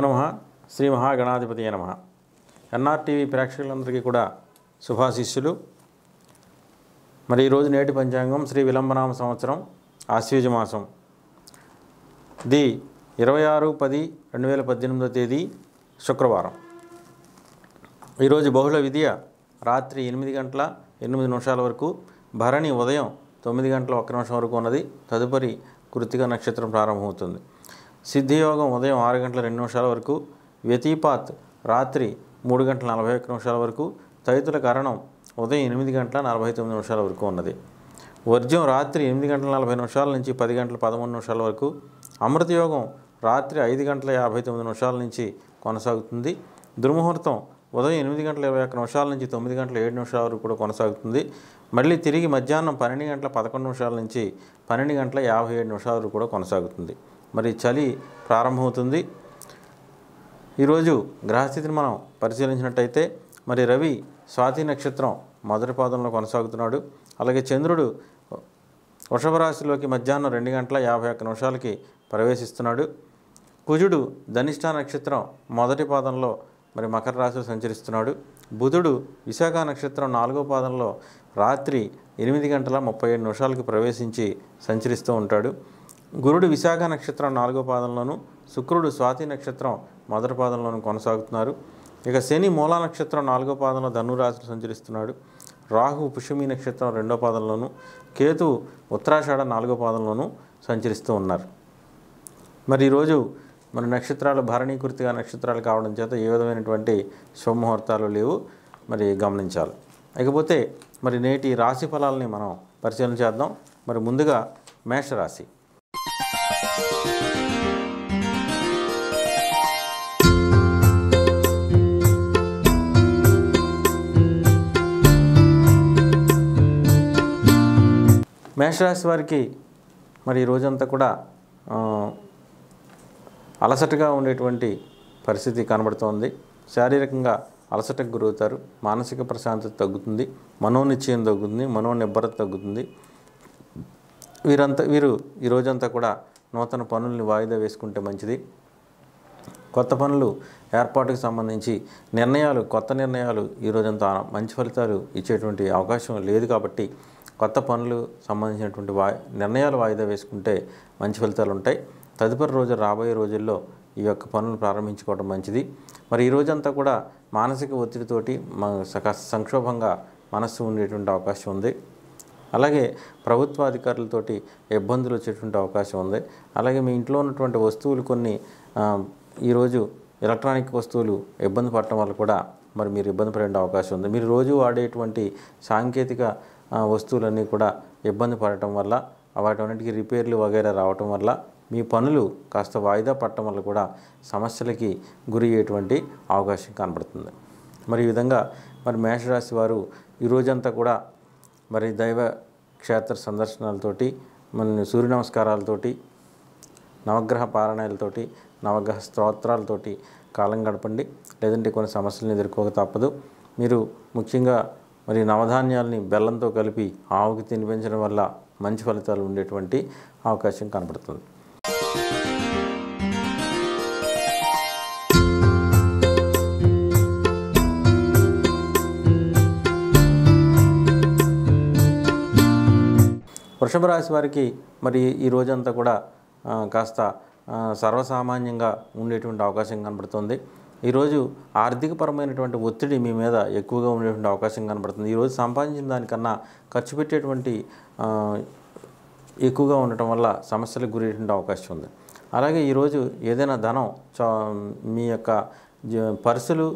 శ్రీ నమ. శ్రీ మహాగణాధిపతి నమ. ఎన్ఆర్టీవీ ప్రేక్షకులందరికీ కూడా శుభాశిష్యులు. మరి ఈరోజు నేటి పంచాంగం శ్రీ విలంబనామ సంవత్సరం ఆశ్వీజ మాసం. ది ఇరవై ఆరు పది రెండు వేల పద్దెనిమిదో తేదీ శుక్రవారం. ఈరోజు బహుళ విద్య రాత్రి ఎనిమిది గంటల ఎనిమిది నిమిషాల వరకు భరణి ఉదయం తొమ్మిది గంటల ఒక్క నిమిషం వరకు ఉన్నది. తదుపరి కృతిక నక్షత్రం ప్రారంభమవుతుంది. సిద్ధియోగం ఉదయం ఆరు గంటల రెండు నిమిషాల వరకు వ్యతిపాత్ రాత్రి మూడు గంటల నలభై ఒక్క నిమిషాల వరకు తదితుల కరణం ఉదయం ఎనిమిది గంటల నలభై తొమ్మిది నిమిషాల వరకు ఉన్నది. వర్జ్యం రాత్రి ఎనిమిది గంటల నలభై నిమిషాల నుంచి పది గంటల పదమూడు నిమిషాల వరకు అమృతయోగం రాత్రి ఐదు గంటల యాభై తొమ్మిది నిమిషాల నుంచి కొనసాగుతుంది. దుర్ముహూర్తం ఉదయం ఎనిమిది గంటల ఇరవై ఒక్క నిమిషాల నుంచి తొమ్మిది గంటల ఏడు నిమిషాల వరకు కూడా కొనసాగుతుంది. మళ్ళీ తిరిగి మధ్యాహ్నం పన్నెండు గంటల పదకొండు నిమిషాల నుంచి పన్నెండు గంటల యాభై ఏడు నిమిషాల వరకు కూడా కొనసాగుతుంది. మరి చలి ప్రారంభమవుతుంది. ఈరోజు గ్రహస్థితిని మనం పరిశీలించినట్టయితే మరి రవి స్వాతి నక్షత్రం మొదటి పాదంలో కొనసాగుతున్నాడు. అలాగే చంద్రుడు వృషభ రాశిలోకి మధ్యాహ్నం రెండు గంటల యాభై ఒక్క నిమిషాలకి ప్రవేశిస్తున్నాడు. కుజుడు ధనిష్ట నక్షత్రం మొదటి పాదంలో మరి మకర రాశిలో సంచరిస్తున్నాడు. బుధుడు విశాఖ నక్షత్రం నాలుగో పాదంలో రాత్రి ఎనిమిది గంటల ముప్పై ఏడు నిమిషాలకు ప్రవేశించి సంచరిస్తూ ఉంటాడు. గురుడు విశాఖ నక్షత్రం నాలుగో పాదంలోను శుక్రుడు స్వాతి నక్షత్రం మొదటి పాదంలోను కొనసాగుతున్నారు. ఇక శని మూలా నక్షత్రం నాలుగో పాదంలో ధనురాశులు సంచరిస్తున్నాడు. రాహు పుష్యమి నక్షత్రం రెండో పాదంలోను కేతు ఉత్తరాషాఢ నాలుగో పాదంలోను సంచరిస్తూ ఉన్నారు. మరి ఈరోజు మన నక్షత్రాలు భరణీకృతిగా నక్షత్రాలు కావడం చేత ఏ విధమైనటువంటి శుభముహూర్తాలు లేవు. మరి గమనించాలి. ఇకపోతే మరి నేటి రాశి ఫలాలని మనం పరిశీలన చేద్దాం. మరి ముందుగా మేషరాశి. మేషరాశి వారికి మరి ఈ రోజంతా కూడా అలసటగా ఉండేటువంటి పరిస్థితి కనబడుతోంది. శారీరకంగా అలసటకు గురవుతారు. మానసిక ప్రశాంతత తగ్గుతుంది. మనోనిశ్చయం తగ్గుతుంది. మనోనిబ్బరత తగ్గుతుంది. వీరంతా వీరు ఈ రోజంతా కూడా నూతన పనుల్ని వాయిదా వేసుకుంటే మంచిది. కొత్త పనులు ఏర్పాటుకు సంబంధించి నిర్ణయాలు కొత్త నిర్ణయాలు ఈ రోజంతా మంచి ఫలితాలు ఇచ్చేటువంటి అవకాశం లేదు కాబట్టి కొత్త పనులు సంబంధించినటువంటి వా నిర్ణయాలు వాయిదా వేసుకుంటే మంచి ఫలితాలు ఉంటాయి. తదుపరి రోజు రాబోయే రోజుల్లో ఈ యొక్క పనులు ప్రారంభించుకోవడం మంచిది. మరి ఈ రోజంతా కూడా మానసిక ఒత్తిడితోటి సంక్షోభంగా మనస్సు ఉండేటువంటి అవకాశం ఉంది. అలాగే ప్రభుత్వ అధికారులతోటి ఇబ్బందులు వచ్చేటువంటి అవకాశం ఉంది. అలాగే మీ ఇంట్లో ఉన్నటువంటి వస్తువులు కొన్ని ఈరోజు ఎలక్ట్రానిక్ వస్తువులు ఇబ్బంది పడటం వల్ల కూడా మరి మీరు ఇబ్బంది పడే అవకాశం ఉంది. మీరు రోజు వాడేటువంటి సాంకేతిక వస్తువులన్నీ కూడా ఇబ్బంది పడటం వల్ల వాటన్నిటికీ రిపేర్లు వగైరా రావటం వల్ల మీ పనులు కాస్త వాయిదా పడటం వల్ల కూడా సమస్యలకి గురి అయ్యేటువంటి అవకాశం కనబడుతుంది. మరి ఈ విధంగా మరి మేషరాశి వారు ఈ రోజంతా కూడా మరి దైవ క్షేత్ర సందర్శనాలతోటి మన సూర్య నమస్కారాలతోటి నవగ్రహ పారాయణాలతోటి నవగ్రహ స్తోత్రాలతోటి కాలం గడపండి. లేదంటే కొన్ని సమస్యలను ఎదుర్కోక తప్పదు. మీరు ముఖ్యంగా మరి నవధాన్యాలని బెల్లంతో కలిపి ఆవుకి తినిపించడం వల్ల మంచి ఫలితాలు ఉండేటువంటి అవకాశం కనబడుతుంది. వృషభ రాశి వారికి మరి ఈ రోజంతా కూడా కాస్త సర్వసామాన్యంగా ఉండేటువంటి అవకాశం కనబడుతుంది. ఈరోజు ఆర్థికపరమైనటువంటి ఒత్తిడి మీ మీద ఎక్కువగా ఉండేటువంటి అవకాశం కనబడుతుంది. ఈరోజు సంపాదించిన దానికన్నా ఖర్చు పెట్టేటువంటి ఎక్కువగా ఉండటం వల్ల సమస్యలకు గురయ్యేటువంటి అవకాశం ఉంది. అలాగే ఈరోజు ఏదైనా ధనం మీ యొక్క పర్సులు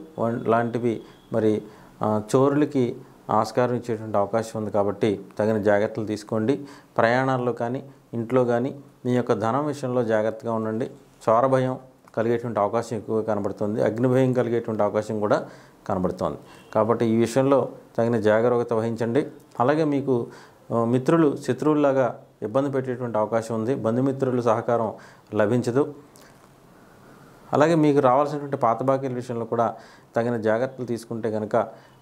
లాంటివి మరి చోరులకి ఆస్కారం ఇచ్చేటువంటి అవకాశం ఉంది కాబట్టి తగిన జాగ్రత్తలు తీసుకోండి. ప్రయాణాల్లో కానీ ఇంట్లో కానీ మీ యొక్క ధనం విషయంలో జాగ్రత్తగా ఉండండి. చోర భయం కలిగేటువంటి అవకాశం ఎక్కువగా కనబడుతుంది. అగ్నిభయం కలిగేటువంటి అవకాశం కూడా కనబడుతోంది. కాబట్టి ఈ విషయంలో తగిన జాగ్రత్త వహించండి. అలాగే మీకు మిత్రులు శత్రువుల్లాగా ఇబ్బంది పెట్టేటువంటి అవకాశం ఉంది. బంధుమిత్రుల సహకారం లభించదు. అలాగే మీకు రావాల్సినటువంటి పాత బాకీల విషయంలో కూడా తగిన జాగ్రత్తలు తీసుకుంటే కనుక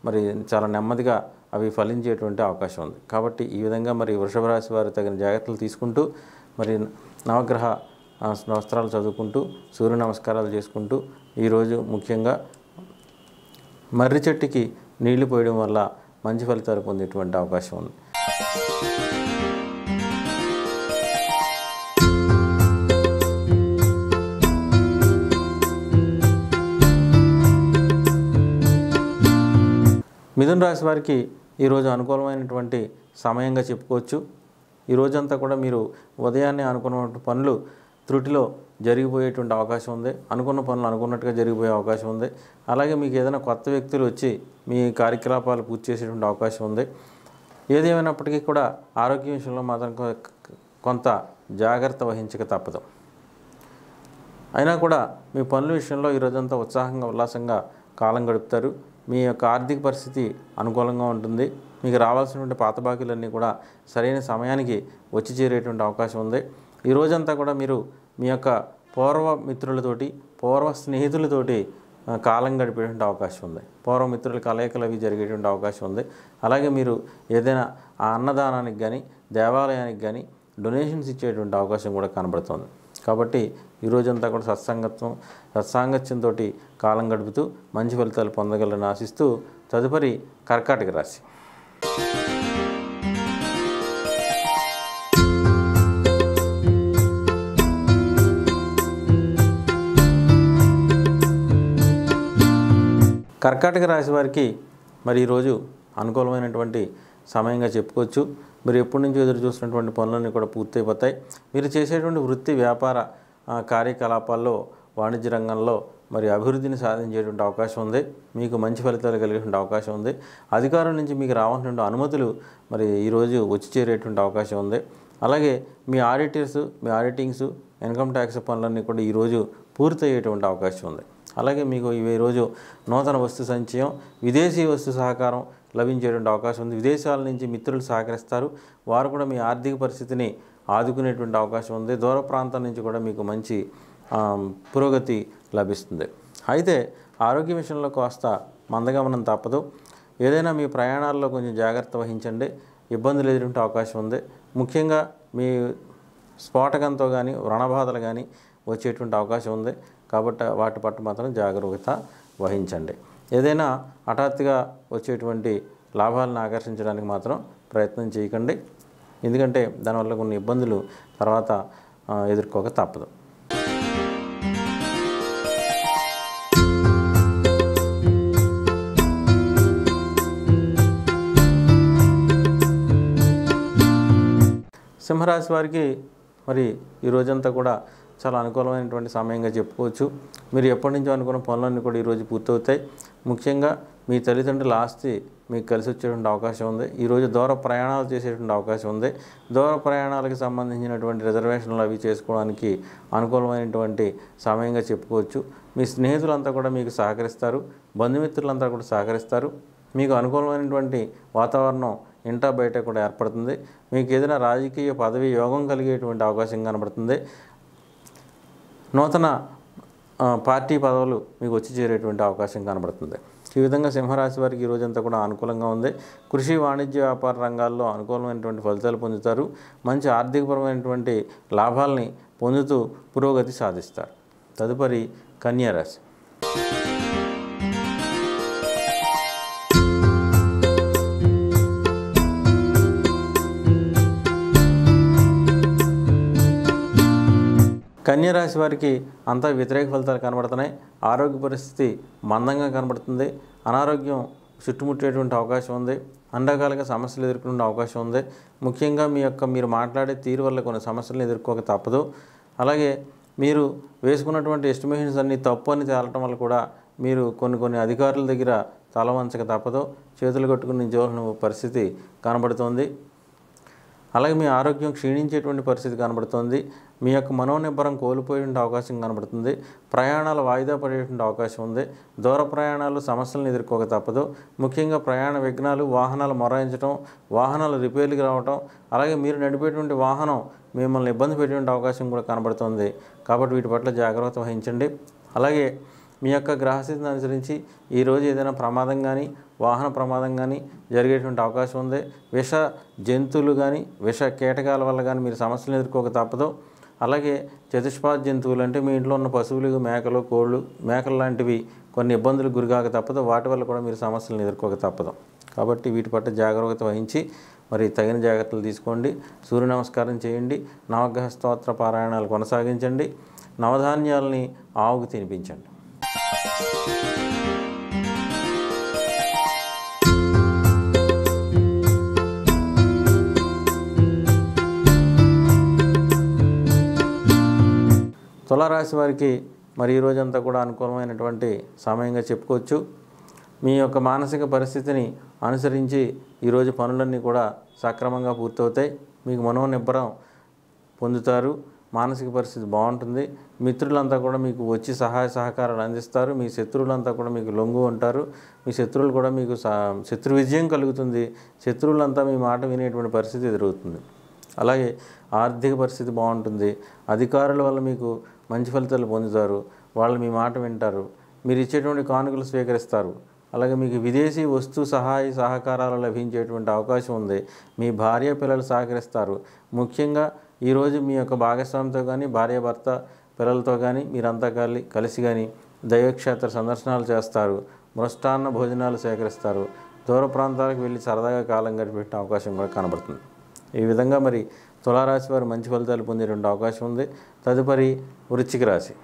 మరి చాలా నెమ్మదిగా అవి ఫలించేటువంటి అవకాశం ఉంది. కాబట్టి ఈ విధంగా మరి వృషభ రాశి వారు తగిన జాగ్రత్తలు తీసుకుంటూ మరి నవగ్రహ స్తోత్రాలు చదువుకుంటూ సూర్య నమస్కారాలు చేసుకుంటూ ఈరోజు ముఖ్యంగా మర్రి చెట్టుకి నీళ్ళు పోయడం వల్ల మంచి ఫలితాలు పొందేటువంటి అవకాశం ఉంది. మిథున రాశి వారికి ఈరోజు అనుకూలమైనటువంటి సమయంగా చెప్పుకోవచ్చు. ఈ రోజంతా కూడా మీరు ఉదయాన్నే అనుకున్న పనులు త్రుటిలో జరిగిపోయేటువంటి అవకాశం ఉంది. అనుకున్న పనులు అనుకున్నట్టుగా జరిగిపోయే అవకాశం ఉంది. అలాగే మీకు ఏదైనా కొత్త వ్యక్తులు వచ్చి మీ కార్యకలాపాలు పూర్తి చేసేటువంటి అవకాశం ఉంది. ఏదేమైనప్పటికీ కూడా ఆరోగ్య విషయంలో మాత్రం కొ- కొంత జాగ్రత్త వహించక తప్పదు. అయినా కూడా మీ పనుల విషయంలో ఈ రోజంతా ఉత్సాహంగా ఉల్లాసంగా కాలం గడుపుతారు. మీ యొక్క ఆర్థిక పరిస్థితి అనుకూలంగా ఉంటుంది. మీకు రావాల్సినటువంటి పాత బాకీలన్నీ కూడా సరైన సమయానికి వచ్చి చేరేటువంటి అవకాశం ఉంది. ఈ రోజంతా కూడా మీరు మీ యొక్క పూర్వ మిత్రులతోటి పూర్వ స్నేహితులతోటి కాలం గడిపేటువంటి అవకాశం ఉంది. పూర్వ మిత్రుల కలయికలు అవి జరిగేటువంటి అవకాశం ఉంది. అలాగే మీరు ఏదైనా ఆ అన్నదానానికి కానీ దేవాలయానికి కానీ డొనేషన్స్ ఇచ్చేటువంటి అవకాశం కూడా కనబడుతుంది. కాబట్టి ఈ రోజంతా కూడా సత్సంగత్వం సత్సాంగత్యంతో కాలం గడుపుతూ మంచి ఫలితాలు పొందగలని ఆశిస్తూ తదుపరి కర్కాటక రాశి. కర్కాటక రాశి వారికి మరి ఈరోజు అనుకూలమైనటువంటి సమయంగా చెప్పుకోవచ్చు. మీరు ఎప్పటి నుంచి ఎదురు చూసినటువంటి పనులన్నీ కూడా పూర్తయిపోతాయి. మీరు చేసేటువంటి వృత్తి వ్యాపార కార్యకలాపాల్లో వాణిజ్య రంగంలో మరి అభివృద్ధిని సాధించేటువంటి అవకాశం ఉంది. మీకు మంచి ఫలితాలు కలిగేటువంటి అవకాశం ఉంది. అధికారం నుంచి మీకు రావాల్సినటువంటి అనుమతులు మరి ఈరోజు వచ్చి చేరేటువంటి అవకాశం ఉంది. అలాగే మీ ఆడిటర్స్ మీ ఆడిటింగ్స్ ఇన్కమ్ ట్యాక్స్ పనులన్నీ కూడా ఈరోజు పూర్తయ్యేటువంటి అవకాశం ఉంది. అలాగే మీకు ఈరోజు రోజు నూతన వస్తు సంచయం విదేశీ వస్తు సహకారం లభించేటువంటి అవకాశం ఉంది. విదేశాల నుంచి మిత్రులు సహకరిస్తారు. వారు కూడా మీ ఆర్థిక పరిస్థితిని ఆదుకునేటువంటి అవకాశం ఉంది. దూర ప్రాంతం నుంచి కూడా మీకు మంచి పురోగతి లభిస్తుంది. అయితే ఆరోగ్య విషయంలో కాస్త మందగమనం తప్పదు. ఏదైనా మీ ప్రయాణాల్లో కొంచెం జాగ్రత్త వహించండి. ఇబ్బందులు ఎదురుంటే అవకాశం ఉంది. ముఖ్యంగా మీ స్ఫోటకంతో కానీ వ్రణబాధలు కానీ వచ్చేటువంటి అవకాశం ఉంది. కాబట్టి వాటి పట్ల మాత్రం జాగ్రత్త వహించండి. ఏదైనా హఠాత్తుగా వచ్చేటువంటి లాభాలను ఆకర్షించడానికి మాత్రం ప్రయత్నం చేయకండి. ఎందుకంటే దానివల్ల కొన్ని ఇబ్బందులు తర్వాత ఎదుర్కోక తప్పదు. సింహరాశి వారికి మరి ఈ రోజంతా కూడా చాలా అనుకూలమైనటువంటి సమయంగా చెప్పుకోవచ్చు. మీరు ఎప్పటి నుంచో అనుకున్న పనులన్నీ కూడా ఈరోజు పూర్తవుతాయి. ముఖ్యంగా మీ తల్లిదండ్రుల ఆస్తి మీకు కలిసి వచ్చేటువంటి అవకాశం ఉంది. ఈరోజు దూర ప్రయాణాలు చేసేటువంటి అవకాశం ఉంది. దూర ప్రయాణాలకు సంబంధించినటువంటి రిజర్వేషన్లు అవి చేసుకోవడానికి అనుకూలమైనటువంటి సమయంగా చెప్పుకోవచ్చు. మీ స్నేహితులంతా కూడా మీకు సహకరిస్తారు. బంధుమిత్రులంతా కూడా సహకరిస్తారు. మీకు అనుకూలమైనటువంటి వాతావరణం ఇంటా బయట కూడా ఏర్పడుతుంది. మీకు ఏదైనా రాజకీయ పదవి యోగం కలిగేటువంటి అవకాశం కనబడుతుంది. నూతన పార్టీ పదవులు మీకు వచ్చి చేరేటువంటి అవకాశం కనబడుతుంది. ఈ విధంగా సింహరాశి వారికి ఈ రోజంతా కూడా అనుకూలంగా ఉంది. కృషి వాణిజ్య వ్యాపార రంగాల్లో అనుకూలమైనటువంటి ఫలితాలు పొందుతారు. మంచి ఆర్థికపరమైనటువంటి లాభాలని పొందుతూ పురోగతి సాధిస్తారు. తదుపరి కన్యారాశి కన్యరాశి వారికి అంతా వ్యతిరేక ఫలితాలు కనబడుతున్నాయి. ఆరోగ్య పరిస్థితి మందంగా కనబడుతుంది. అనారోగ్యం చుట్టుముట్టేటువంటి అవకాశం ఉంది. అండకాలుగా సమస్యలు ఎదుర్కొనే అవకాశం ఉంది. ముఖ్యంగా మీ యొక్క మీరు మాట్లాడే తీరు వల్ల కొన్ని సమస్యలను ఎదుర్కోక తప్పదు. అలాగే మీరు వేసుకున్నటువంటి ఎస్టిమేషన్స్ అన్నీ తప్పు అని తేలటం వల్ల కూడా మీరు కొన్ని కొన్ని అధికారుల దగ్గర తల వంచక తప్పదు. చేతులు కట్టుకుని నిల్చోవాల్సిన పరిస్థితి కనబడుతోంది. అలాగే మీ ఆరోగ్యం క్షీణించేటువంటి పరిస్థితి కనబడుతుంది. మీ యొక్క మనోనిబ్బరం కోల్పోయేటువంటి అవకాశం కనబడుతుంది. ప్రయాణాలు వాయిదా పడేటువంటి అవకాశం ఉంది. దూర ప్రయాణాలు సమస్యలను ఎదుర్కోక తప్పదు. ముఖ్యంగా ప్రయాణ విఘ్నాలు వాహనాలు మొరాయించడం వాహనాలు రిపేర్లకు రావటం అలాగే మీరు నడిపేటువంటి వాహనం మిమ్మల్ని ఇబ్బంది పెట్టేటువంటి అవకాశం కూడా కనబడుతుంది. కాబట్టి వీటి పట్ల జాగ్రత్త వహించండి. అలాగే మీ యొక్క గ్రహస్థితిని అనుసరించి ఈరోజు ఏదైనా ప్రమాదం కానీ వాహన ప్రమాదం కానీ జరిగేటువంటి అవకాశం ఉంది. విష జంతువులు కానీ విష కీటకాల వల్ల కానీ మీరు సమస్యలు ఎదుర్కోక తప్పదు. అలాగే చతుష్పాద జంతువులు అంటే మీ ఇంట్లో ఉన్న పశువులు మేకలు కోళ్ళు మేకలు లాంటివి కొన్ని ఇబ్బందులు గురికాక తప్పదు. వాటి వల్ల కూడా మీరు సమస్యలను ఎదుర్కోక తప్పదు. కాబట్టి వీటి పట్ల జాగ్రత్త వహించి మరి తగిన జాగ్రత్తలు తీసుకోండి. సూర్య నమస్కారం చేయండి. నవగ్రహ స్తోత్ర పారాయణాలు కొనసాగించండి. నవధాన్యాలని ఆవుకు తినిపించండి. తులారాశి వారికి మరి ఈ రోజంతా కూడా అనుకూలమైనటువంటి సమయంగా చెప్పుకోవచ్చు. మీ యొక్క మానసిక పరిస్థితిని అనుసరించి ఈరోజు పనులన్నీ కూడా సక్రమంగా పూర్తవుతాయి. మీకు మనోనిబ్బరం పొందుతారు. మానసిక పరిస్థితి బాగుంటుంది. మిత్రులంతా కూడా మీకు వచ్చి సహాయ సహకారాలు అందిస్తారు. మీ శత్రువులంతా కూడా మీకు లొంగు ఉంటారు. మీ శత్రువులు కూడా మీకు సా- శత్రు విజయం కలుగుతుంది. శత్రువులంతా మీ మాట వినేటువంటి పరిస్థితి ఎదురవుతుంది. అలాగే ఆర్థిక పరిస్థితి బాగుంటుంది. అధికారుల వల్ల మీకు మంచి ఫలితాలు పొందుతారు. వాళ్ళు మీ మాట వింటారు. మీరు ఇచ్చేటువంటి కానుకలు స్వీకరిస్తారు. అలాగే మీకు విదేశీ వస్తు సహాయ సహకారాలు లభించేటువంటి అవకాశం ఉంది. మీ భార్య పిల్లలు సహకరిస్తారు. ముఖ్యంగా ఈరోజు మీ యొక్క భాగస్వామితో కానీ భార్య భర్త పిల్లలతో కానీ మీరంతా కలి కలిసి కానీ దైవక్షేత్ర సందర్శనాలు చేస్తారు. మృష్టాన్న భోజనాలు సేకరిస్తారు. దూర ప్రాంతాలకు వెళ్ళి సరదాగా కాలం గడిపెట్టిన అవకాశం కూడా కనబడుతుంది. ఈ విధంగా మరి తులారాశి వారు మంచి ఫలితాలు పొందేటువంటి అవకాశం ఉంది. తదుపరి వృశ్చిక రాశి.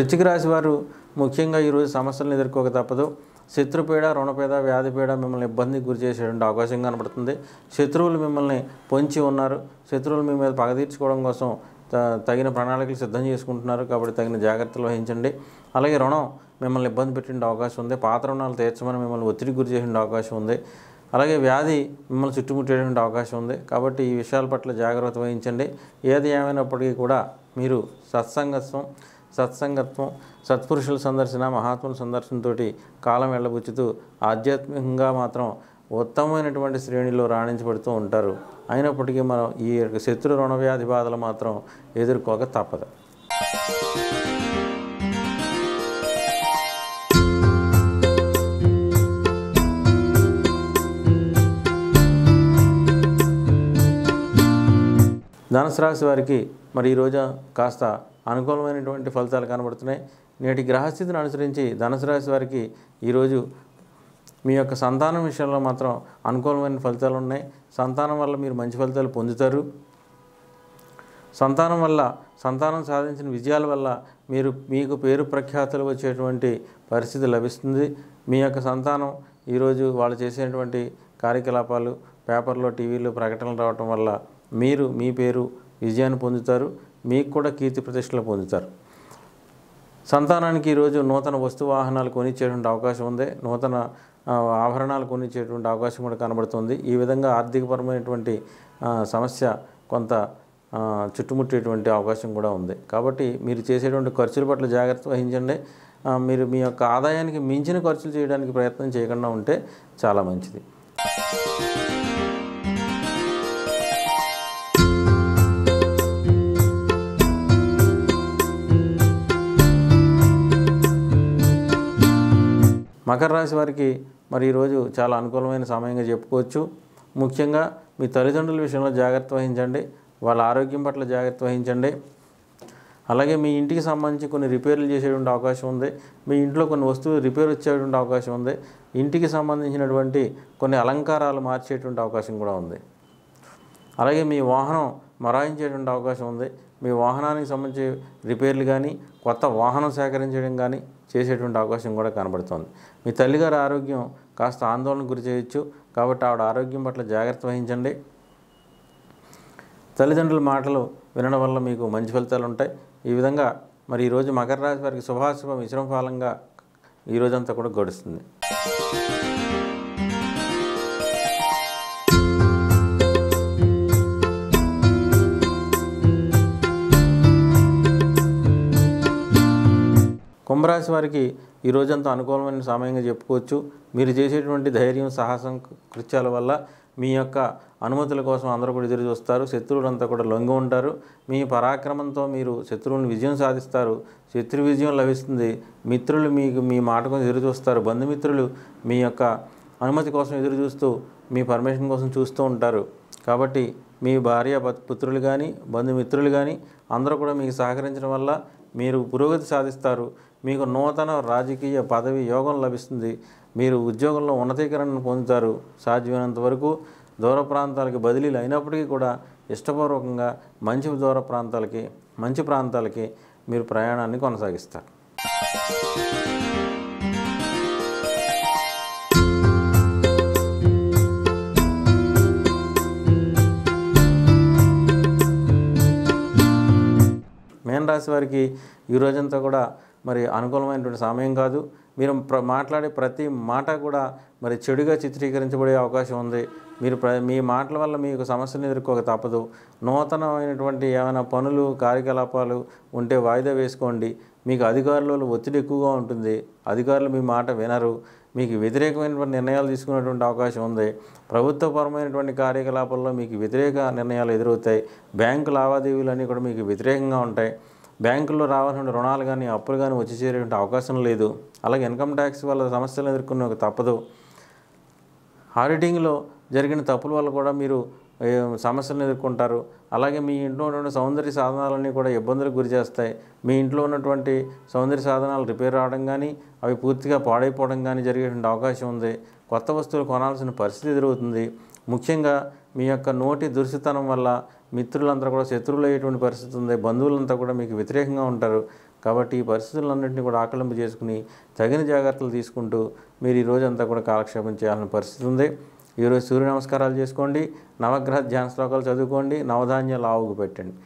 వృచ్చిక రాశి వారు ముఖ్యంగా ఈరోజు సమస్యలను ఎదుర్కోక తప్పదు. శత్రుపీడ రుణపీడ వ్యాధిపీడ మిమ్మల్ని ఇబ్బందికి గురి చేసేటువంటి అవకాశం కనబడుతుంది. శత్రువులు మిమ్మల్ని పొంచి ఉన్నారు. శత్రువులు మీ మీద పగ తీర్చుకోవడం కోసం త- తగిన ప్రణాళికలు సిద్ధం చేసుకుంటున్నారు. కాబట్టి తగిన జాగ్రత్తలు వహించండి. అలాగే రుణం మిమ్మల్ని ఇబ్బంది పెట్టే అవకాశం ఉంది. పాత రుణాలు తీర్చమని మిమ్మల్ని ఒత్తిడి గురి చేసే అవకాశం ఉంది. అలాగే వ్యాధి మిమ్మల్ని చుట్టుముట్టేటువంటి అవకాశం ఉంది. కాబట్టి ఈ విషయాల పట్ల జాగ్రత్త వహించండి. ఏది ఏమైనప్పటికీ కూడా మీరు సత్సంగత్వం సత్సంగత్వం సత్పురుషుల సందర్శన మహాత్ముల సందర్శనతోటి కాలం వెళ్ళబుచ్చుతూ ఆధ్యాత్మికంగా మాత్రం ఉత్తమమైనటువంటి శ్రేణిలో రాణించబడుతూ ఉంటారు. అయినప్పటికీ మనం ఈ యొక్క శత్రు రుణ వ్యాధి బాధలు మాత్రం ఎదుర్కోక తప్పదు. ధనుసు రాశి వారికి మరి ఈరోజు కాస్త అనుకూలమైనటువంటి ఫలితాలు కనబడుతున్నాయి. నేటి గ్రహస్థితిని అనుసరించి ధనుసు రాశి వారికి ఈరోజు మీ యొక్క సంతానం విషయంలో మాత్రం అనుకూలమైన ఫలితాలు ఉన్నాయి. సంతానం వల్ల మీరు మంచి ఫలితాలు పొందుతారు. సంతానం వల్ల సంతానం సాధించిన విజయాల వల్ల మీరు మీకు పేరు ప్రఖ్యాతులు వచ్చేటువంటి పరిస్థితి లభిస్తుంది. మీ యొక్క సంతానం ఈరోజు వాళ్ళు చేసేటువంటి కార్యకలాపాలు పేపర్లో టీవీలో ప్రకటనలు రావటం వల్ల మీరు మీ పేరు విజయాన్ని పొందుతారు మీకు కూడా కీర్తి ప్రతిష్టలు పొందుతారు. సంతానానికి ఈరోజు నూతన వస్తు వాహనాలు కొనిచ్చేటువంటి అవకాశం ఉంది. నూతన ఆభరణాలు కొనిచ్చేటువంటి అవకాశం కూడా కనబడుతుంది. ఈ విధంగా ఆర్థికపరమైనటువంటి సమస్య కొంత చుట్టుముట్టేటువంటి అవకాశం కూడా ఉంది. కాబట్టి మీరు చేసేటువంటి ఖర్చుల పట్ల జాగ్రత్త వహించండి. మీరు మీ యొక్క ఆదాయానికి మించిన ఖర్చులు చేయడానికి ప్రయత్నం చేయకుండా ఉంటే చాలా మంచిది. మకర రాశి వారికి మరి ఈరోజు చాలా అనుకూలమైన సమయంగా చెప్పుకోవచ్చు. ముఖ్యంగా మీ తల్లిదండ్రుల విషయంలో జాగ్రత్త వహించండి. వాళ్ళ ఆరోగ్యం పట్ల జాగ్రత్త వహించండి. అలాగే మీ ఇంటికి సంబంధించి కొన్ని రిపేర్లు చేసేటువంటి అవకాశం ఉంది. మీ ఇంట్లో కొన్ని వస్తువులు రిపేర్ వచ్చేటువంటి అవకాశం ఉంది. ఇంటికి సంబంధించినటువంటి కొన్ని అలంకారాలు మార్చేటువంటి అవకాశం కూడా ఉంది. అలాగే మీ వాహనం మరాయించేటువంటి అవకాశం ఉంది. మీ వాహనానికి సంబంధించి రిపేర్లు కానీ కొత్త వాహనం సేకరించడం కానీ చేసేటువంటి అవకాశం కూడా కనబడుతోంది. మీ తల్లిగారి ఆరోగ్యం కాస్త ఆందోళన గురి చేయొచ్చు. కాబట్టి ఆవిడ ఆరోగ్యం పట్ల జాగ్రత్త వహించండి. తల్లిదండ్రుల మాటలు వినడం వల్ల మీకు మంచి ఫలితాలు ఉంటాయి. ఈ విధంగా మరి ఈరోజు మకర రాశి వారికి శుభాశుభ మిశ్రమ ఫలంగా ఈ రోజంతా కూడా గడుస్తుంది. కుంభరాశి వారికి ఈ రోజంతా అనుకూలమైన సమయంగా చెప్పుకోవచ్చు. మీరు చేసేటువంటి ధైర్యం సాహసం కృత్యాల వల్ల మీ యొక్క అనుమతుల కోసం అందరూ కూడా ఎదురు చూస్తారు. శత్రువులంతా కూడా లొంగి ఉంటారు. మీ పరాక్రమంతో మీరు శత్రువుని విజయం సాధిస్తారు. శత్రు విజయం లభిస్తుంది. మిత్రులు మీకు మీ మాట కోసం ఎదురు చూస్తారు. బంధుమిత్రులు మీ యొక్క అనుమతి కోసం ఎదురు చూస్తూ మీ పర్మిషన్ కోసం చూస్తూ ఉంటారు. కాబట్టి మీ భార్య పుత్రులు కానీ బంధుమిత్రులు కానీ అందరూ కూడా మీకు సహకరించడం వల్ల మీరు పురోగతి సాధిస్తారు. మీకు నూతన రాజకీయ పదవి యోగం లభిస్తుంది. మీరు ఉద్యోగంలో ఉన్నతీకరణను పొందుతారు. సాధ్యమైనంత వరకు దూర ప్రాంతాలకి బదిలీలు అయినప్పటికీ కూడా ఇష్టపూర్వకంగా మంచి దూర ప్రాంతాలకి మంచి ప్రాంతాలకి మీరు ప్రయాణాన్ని కొనసాగిస్తారు. మేన రాశి వారికి ఈ రోజంతా కూడా మరి అనుకూలమైనటువంటి సమయం కాదు. మీరు ప్ర మాట్లాడే ప్రతి మాట కూడా మరి చెడుగా చిత్రీకరించబడే అవకాశం ఉంది. మీరు ప్ర మీ మాటల వల్ల మీకు సమస్యను ఎదుర్కోక తప్పదు. నూతనమైనటువంటి ఏమైనా పనులు కార్యకలాపాలు ఉంటే వాయిదా వేసుకోండి. మీకు అధికారులలో ఒత్తిడి ఎక్కువగా ఉంటుంది. అధికారులు మీ మాట వినరు. మీకు వ్యతిరేకమైనటువంటి నిర్ణయాలు తీసుకునేటువంటి అవకాశం ఉంది. ప్రభుత్వపరమైనటువంటి కార్యకలాపాల్లో మీకు వ్యతిరేక నిర్ణయాలు ఎదురవుతాయి. బ్యాంకు లావాదేవీలు అన్నీ కూడా మీకు వ్యతిరేకంగా ఉంటాయి. బ్యాంకుల్లో రావాల్సిన రుణాలు కానీ అప్పులు కానీ వచ్చి చేరేటువంటి అవకాశం లేదు. అలాగే ఇన్కమ్ ట్యాక్స్ వల్ల సమస్యలు ఎదుర్కొనే తప్పదు. ఆడిటింగ్లో జరిగిన తప్పుల వల్ల కూడా మీరు సమస్యలను ఎదుర్కొంటారు. అలాగే మీ ఇంట్లో ఉన్నటువంటి సౌందర్య సాధనాలన్నీ కూడా ఇబ్బందులకు గురి చేస్తాయి. మీ ఇంట్లో ఉన్నటువంటి సౌందర్య సాధనాలు రిపేర్ అవడం కానీ అవి పూర్తిగా పాడైపోవడం కానీ జరిగేటువంటి అవకాశం ఉంది. కొత్త వస్తువులు కొనాల్సిన పరిస్థితి ఎదురవుతుంది. ముఖ్యంగా మీ యొక్క నోటి దుర్సితనం వల్ల మిత్రులంతా కూడా శత్రువులు అయ్యేటువంటి పరిస్థితి ఉంది. బంధువులంతా కూడా మీకు వ్యతిరేకంగా ఉంటారు. కాబట్టి ఈ పరిస్థితులన్నింటినీ కూడా ఆకలింపు చేసుకుని తగిన జాగ్రత్తలు తీసుకుంటూ మీరు ఈ రోజంతా కూడా కాలక్షేపం చేయాల్సిన పరిస్థితి ఉంది. ఈరోజు సూర్య నమస్కారాలు చేసుకోండి. నవగ్రహ ధ్యాన శ్లోకాలు చదువుకోండి. నవధాన్యాలు ఆవుకు పెట్టండి.